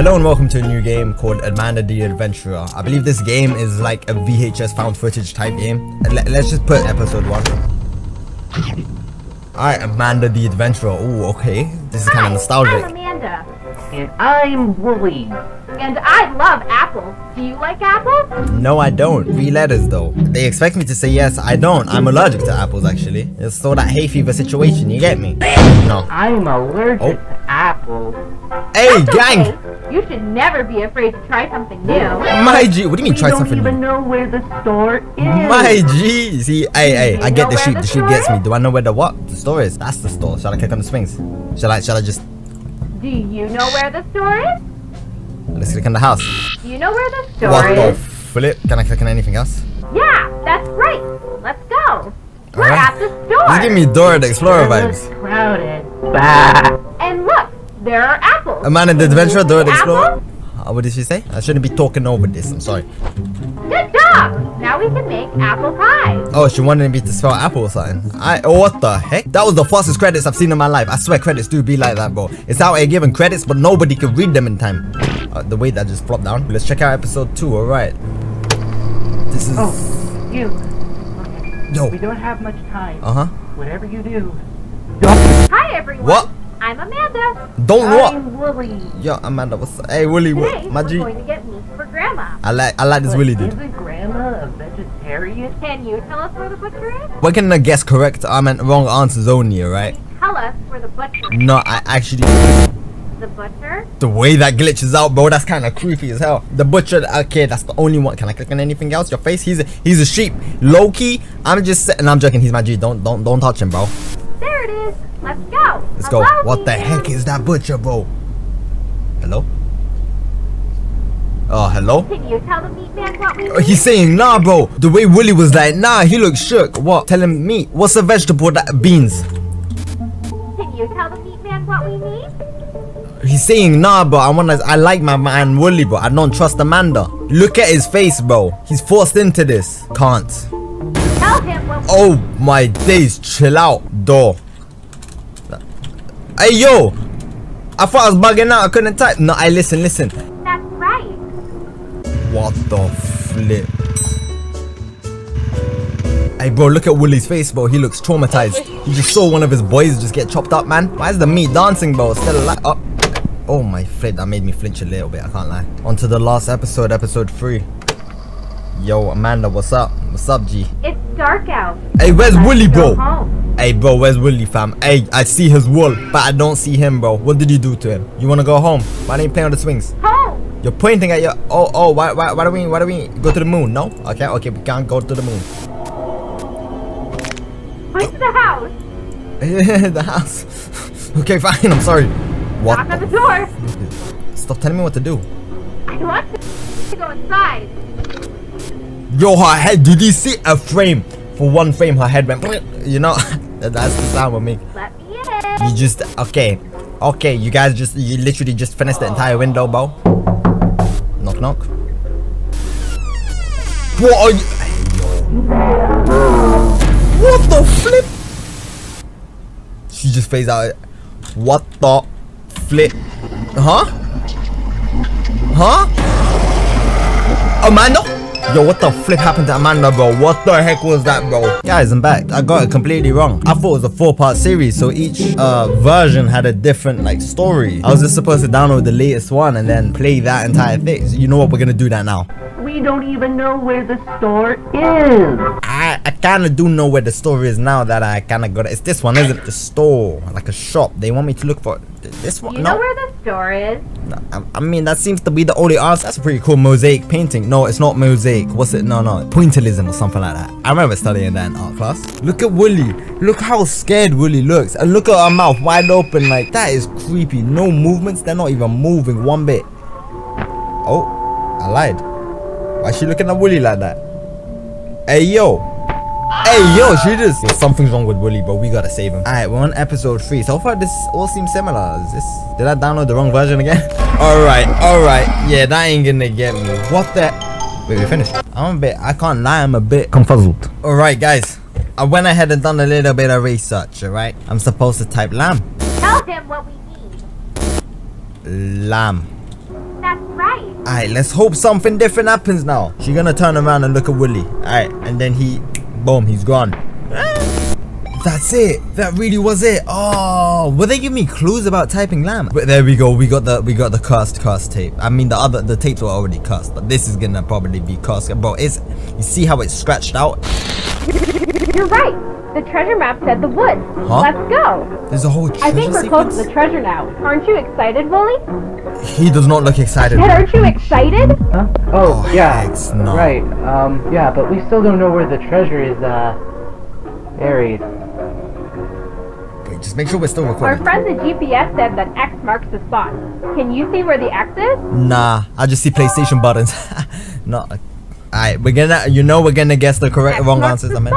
Hello and welcome to a new game called Amanda the Adventurer. I believe this game is like a VHS found footage type game. Let, us just put episode 1. Alright, Amanda the Adventurer. Oh, okay. This is kind of nostalgic. I'm Amanda. And I'm Wooly. And I love apples. Do you like apples? No, I don't. Three letters though. They expect me to say yes. I don't. I'm allergic to apples actually. It's so that hay fever situation. You get me? No. I'm allergic Oh. to apples. Hey, That's gang! okay. You should never be afraid to try something new. My G. What do you mean We try something new? I don't even know where the store is. My G. See, hey, hey. I get the where sheep. the The sheep gets me. Do I know where the what? The store is. That's the store. Shall I click on the swings? Shall I? Shall I just? Do you know where the store is? Let's click on the house. Do you know where the store What is? flip? Can I click on anything else? Yeah, that's right. Let's go. We're Alright. at the store. Just give me Dora the Explorer It looks vibes. crowded. Bah. And look, there are apples. A man in the adventure Dora the Apple? Explorer. Uh, what did she say? I shouldn't be talking over this. I'm sorry. Good job. Now we can make apple pie. Oh, she wanted me to spell apple or something. I oh, what the heck? That was the fastest credits I've seen in my life. I swear credits do be like that, bro. It's out here giving credits, but nobody can read them in time. Uh, the way that just flopped down. Let's check out episode two. All right. This is. Oh, you. Yo. We don't have much time. Uh huh. Whatever you do. Hi, everyone. What? I'm Amanda. Don't what? I'm Wooly. Yo, Amanda, what's up? Hey, Willie, Today, what? My we're G. going to get meat for Grandma. I like, I like this But Willie dude. Isn't Grandma a vegetarian? Can you tell us where the butcher is? We're gonna guess correct. I meant wrong answers only, alright? Tell us where the butcher is. No, I actually. The butcher? The way that glitches out, bro, that's kind of creepy as hell. The butcher, okay, that's the only one. Can I click on anything else? Your face, he's a, he's a sheep. Loki, I'm just saying, I'm joking. He's my G. Don't don't don't touch him, bro. There it is. Let's go. Let's go. Hello, What the heck is that butcher, bro? Hello? Oh, hello? Can you tell the meat man what we Oh, need? He's saying nah, bro. The way Willie was like, nah, he looks shook. What? Tell him meat. What's a vegetable that beans? Can you tell the meat man what we need? He's saying nah, bro. I wanna. I like my man Willie, bro. I don't trust Amanda. Look at his face, bro. He's forced into this. Can't. Tell him what we Oh my days, chill out, door. Hey yo, I thought I was bugging out. I couldn't type. No, I listen, listen. That's right. What the flip? Hey bro, look at Willie's face, bro. He looks traumatized. He just saw one of his boys just get chopped up, man. Why is the meat dancing, bro? Still alive. Oh. oh my flip, that made me flinch a little bit. I can't lie. On to the last episode, episode three. Yo, Amanda, what's up? What's up, G? It's dark out. Hey, where's Willie, bro? home. Hey bro, where's Willie fam? Hey, I see his wall, but I don't see him, bro. What did you do to him? You wanna go home? Why don't you play on the swings? Home. You're pointing at your oh oh why why why do we why do we go to the moon? No? Okay, okay, we can't go to the moon. Point to the house. the house. okay, fine, I'm sorry. What? Knock on the door. Stop telling me what to do. I want to go inside. Yo, her head, did you see a frame? For one frame, her head went, you know, that's the sound with me. Let me in. You just, okay. Okay, you guys just, you literally just finished the entire window, bro. Knock, knock. What are you? What the flip? She just phased out. What the flip? Huh? Huh? Oh, Amanda? Yo, what the flip happened to Amanda, bro? What the heck was that, bro? Guys, I'm back. I got it completely wrong. I thought it was a four-part series, so each uh, version had a different, like, story. I was just supposed to download the latest one and then play that entire thing. So you know what? We're gonna do that now. We don't even know where the store is. I, I kind of do know where the store is now that I kind of got it. It's this one, isn't it? The store, like a shop. They want me to look for th- this one. You no, know where the store is? No, I, I mean that seems to be the only answer. That's a pretty cool mosaic painting. No, it's not mosaic. What's it? No, no, pointillism or something like that. I remember studying that in art class. Look at Wooly. Look how scared Wooly looks, and look at her mouth wide open. Like that is creepy. No movements. They're not even moving one bit. Oh, I lied. Why is she looking at Wooly like that? Hey yo. Hey yo, she just something's wrong with Willy, but We gotta save him. Alright, we're on episode three. So far this all seems similar. Is this did I download the wrong version again? alright, alright. Yeah, that ain't gonna get me. What the Wait, we finished. I'm a bit I can't lie, I'm a bit confuzzled. Alright guys. I went ahead and done a little bit of research, alright? I'm supposed to type lamb. Tell him what we need. Lamb. That's right. Alright, let's hope something different happens now. She gonna turn around and look at Willy. Alright, and then he, boom, he's gone. That's it. That really was it. Oh, will they give me clues about typing lamb? But there we go. We got the we got the cursed cursed tape. I mean the other the tapes were already cursed, but this is gonna probably be cursed. Bro, it's you see how it's scratched out? You're right. The treasure map said the woods. Huh? Let's go. There's a whole treasure I think we're close to the treasure now. Aren't you excited, Wooly? He does not look excited. Ted, aren't you excited? Huh? Oh, Oh, yeah. heck no. Right. Um, yeah, but we still don't know where the treasure is, uh, buried. Wait, just make sure we're still recording. Our friend the GPS said that X marks the spot. Can you see where the X is? Nah, I just see PlayStation buttons. no. Alright, we're gonna you know we're gonna guess the correct X wrong marks answers. the I mean.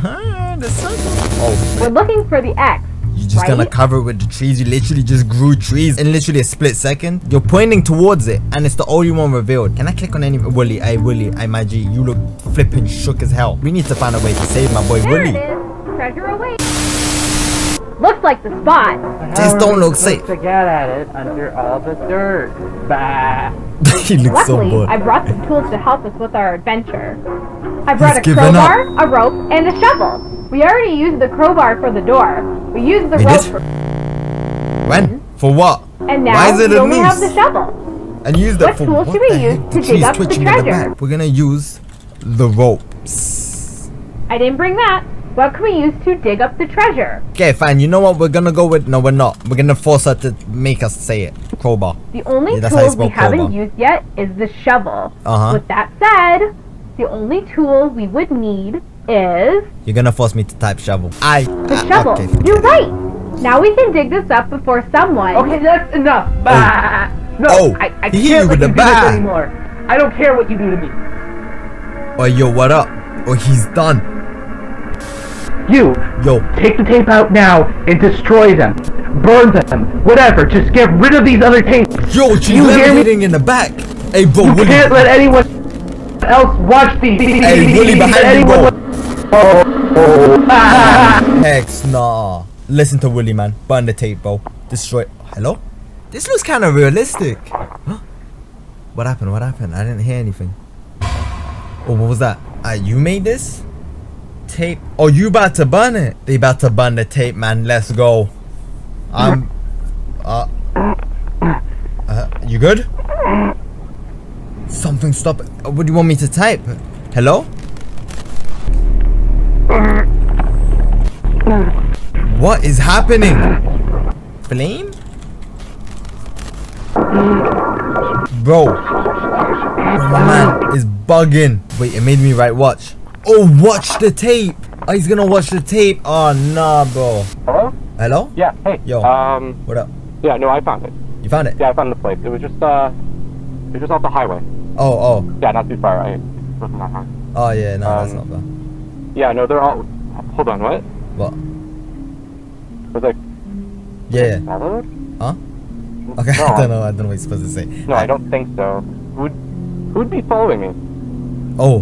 Spot. The circle. Oh, We're looking for the X. You're just gonna cover it with the trees. You literally just grew trees in literally a split second. You're pointing towards it, and it's the only one revealed. Can I click on any? Willy, hey Willy, hey my G, you look flipping shook as hell. We need to find a way to save my boy There Willy. is. Treasure awaits. Looks like the spot. But Just how are don't we look supposed safe. To get at it under all the dirt. Bah. he looks so Luckily, bored. I brought some tools to help us with our adventure. I brought He's a given up. crowbar, a rope, and a shovel. We already used the crowbar for the door. We used the We rope did? for, When? For what? and now Why is it we a only have the shovel. And use that What for tools what should we use to dig up the the treasure? back. We're gonna use the ropes. I didn't bring that. What can we use to dig up the treasure? Okay, fine. You know what? We're gonna go with. No, we're not. We're gonna force her to make us say it. Crowbar. The only Yeah, that's how you tool we spell haven't used yet is the shovel. Uh-huh. With that said, the only tool we would need is You're gonna force me to type shovel. I. the ah, shovel. okay. You're right. Now we can dig this up before someone. Okay, that's enough. Bah. No, Oh, I, I he can't with let you do this anymore. I don't care what you do to me. Oh, yo, what up? Oh, he's done. You, Yo, take the tape out now and destroy them. Burn them. Whatever. Just get rid of these other tapes. yo, she's You hear me? levitating in the back. Hey, bro, You can't let anyone else watch these. Hey, Willy, behind you, bro. anyone- Oh, oh. Ah. Hex nah. Listen to Willy, man. Burn the tape, bro. Destroy. Hello? This looks kind of realistic. Huh? What happened? What happened? I didn't hear anything. Oh, what was that? Uh, you made this? Tape. Oh, you about to burn it? They about to burn the tape, man. Let's go. I'm. Uh. Uh, you good? Something stop. What do you want me to type? Hello? What is happening? Flame? Bro. My man is bugging. Wait, it made me write watch. Oh, watch the tape. Oh, he's gonna watch the tape. Oh, nah, bro. Hello? Hello? Yeah, hey. Yo. Um, What up? yeah, no, I found it. You found it? Yeah, I found the place. It was just, uh, it was just off the highway. Oh, oh. Yeah, not too far. I wasn't hard. Oh, yeah, no, that's Um, not bad. Yeah, no, they're all. Hold on, what? What? Was like Yeah. Huh? Okay, No, I don't know. I don't know what you're supposed to say. No, I don't think so. Who'd who'd be following me? Oh.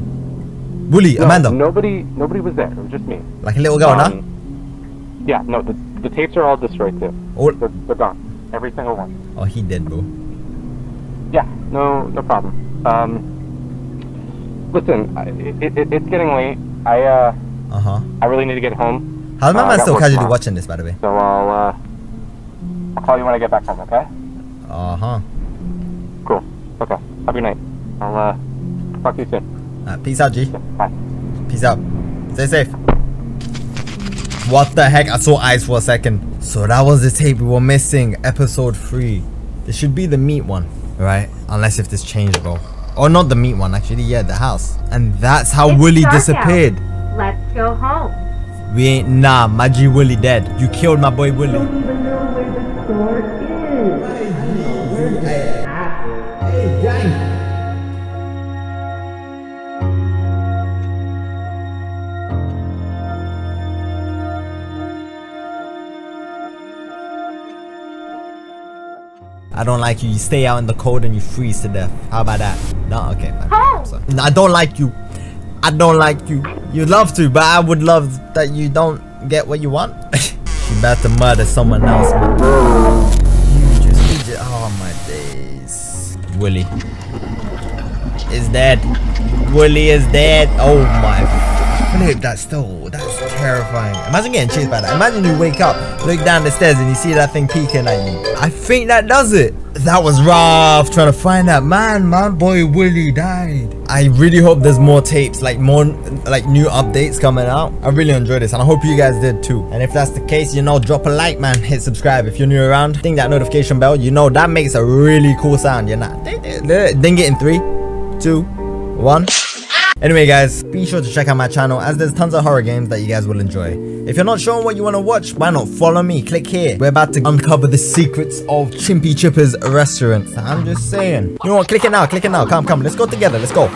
Willy, No, Amanda. Nobody, nobody was there. It was just me. Like a little girl, nah? Um, Yeah, no, the, the tapes are all destroyed too. Oh, They're, they're gone. Every single one. oh, he dead, bro. Yeah, no, no problem. Um, listen, it, it, it's getting late. I, uh, Uh huh. I really need to get home. How's my Uh, I man still casually watching this, by the way? So I'll, uh, I'll call you when I get back home, okay? Uh huh. Cool. Okay. Have a good night. I'll, uh, talk to you soon. Uh, peace out, G. Yeah, bye. Peace out. Stay safe. What the heck? I saw eyes for a second. So that was the tape we were missing. Episode 3. This should be the meat one, right? Unless if this changed, bro. Or not the meat one, actually. Yeah, the house. And that's how It's Willy dark out. disappeared. Let's go home. We ain't, nah, my G Willy dead. You killed my boy Willy. I don't like you. You stay out in the cold and you freeze to death. How about that? No, okay. Fine. Home. So- No, I don't like you. I don't like you. You'd love to, but I would love that you don't get what you want. you about to murder someone else, man. You just, you just, oh my days. Willie is dead. Willie is dead. Oh my flip, that's still, that's terrifying. Imagine getting chased by that. Imagine you wake up, look down the stairs and you see that thing peeking at you. I think that does it. That was rough trying to find that man. My boy Willie died. I really hope there's more tapes, like more like new updates coming out. I really enjoyed this and I hope you guys did too. And if that's the case, you know, drop a like, man. Hit subscribe if you're new around. Ding that notification bell. You know, that makes a really cool sound. You're not. Ding it in three, two, one. Anyway guys, be sure to check out my channel as there's tons of horror games that you guys will enjoy. If you're not sure what you want to watch, why not follow me, click here. We're about to uncover the secrets of Chimpy Chipper's restaurant. I'm just saying. You know what, click it now, click it now. Come, come, let's go together, let's go.